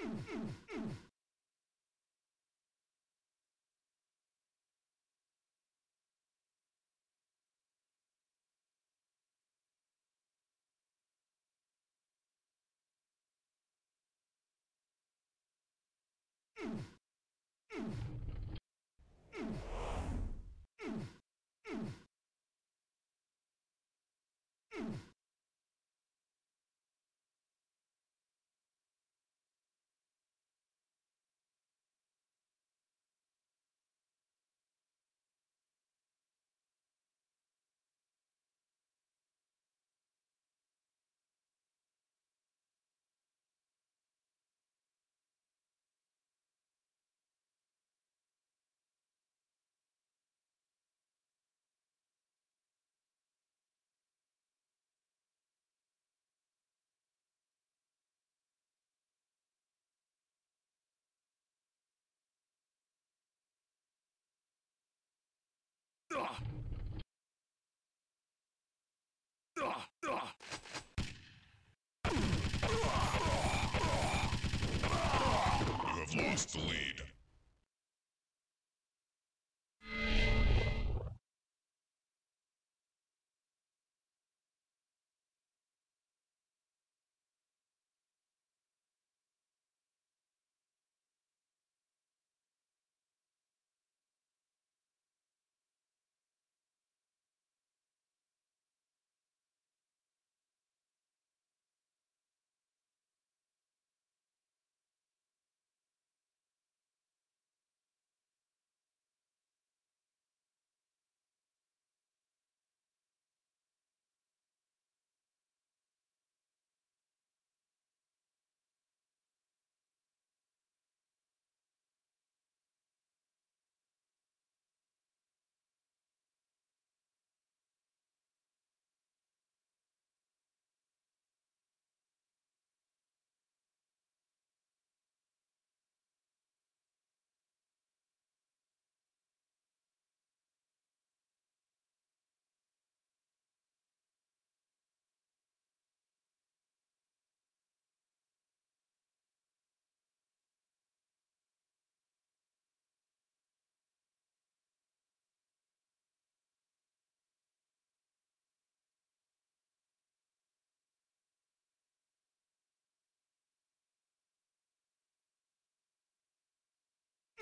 You lost the lead.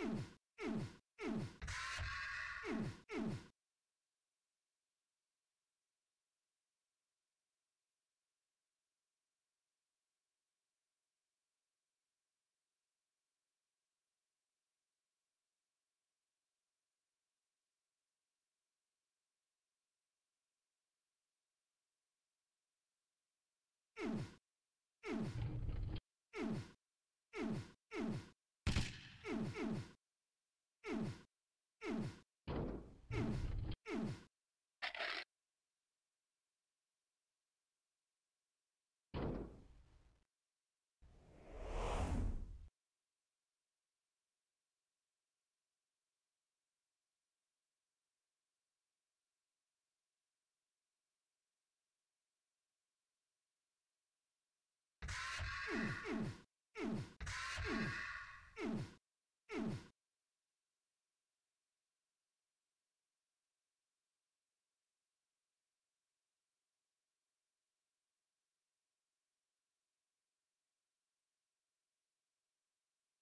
Mm-hmm. Ooh.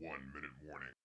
One minute warning.